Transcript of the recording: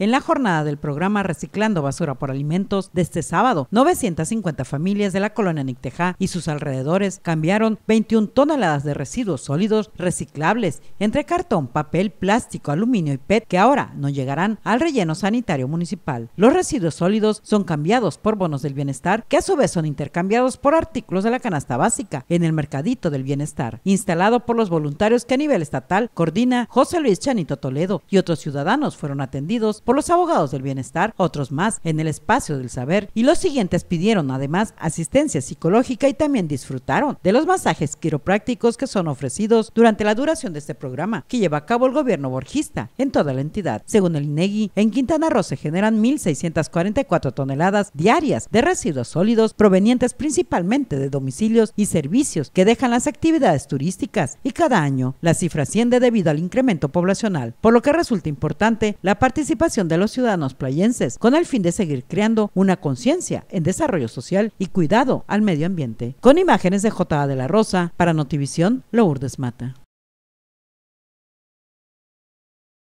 En la jornada del programa Reciclando Basura por Alimentos de este sábado, 950 familias de la colonia Nictejá y sus alrededores cambiaron 21 toneladas de residuos sólidos reciclables entre cartón, papel, plástico, aluminio y PET que ahora no llegarán al relleno sanitario municipal. Los residuos sólidos son cambiados por bonos del bienestar que a su vez son intercambiados por artículos de la canasta básica en el Mercadito del Bienestar, instalado por los voluntarios que a nivel estatal coordina José Luis Chanito Toledo y otros ciudadanos fueron atendidos por los abogados del bienestar, otros más en el espacio del saber y los siguientes pidieron además asistencia psicológica y también disfrutaron de los masajes quiroprácticos que son ofrecidos durante la duración de este programa que lleva a cabo el gobierno borgista en toda la entidad. Según el INEGI, en Quintana Roo se generan 1.644 toneladas diarias de residuos sólidos provenientes principalmente de domicilios y servicios que dejan las actividades turísticas y cada año la cifra asciende debido al incremento poblacional, por lo que resulta importante la participación de los ciudadanos playenses con el fin de seguir creando una conciencia en desarrollo social y cuidado al medio ambiente. Con imágenes de J. de la Rosa, para Notivisión, Lourdes Mata.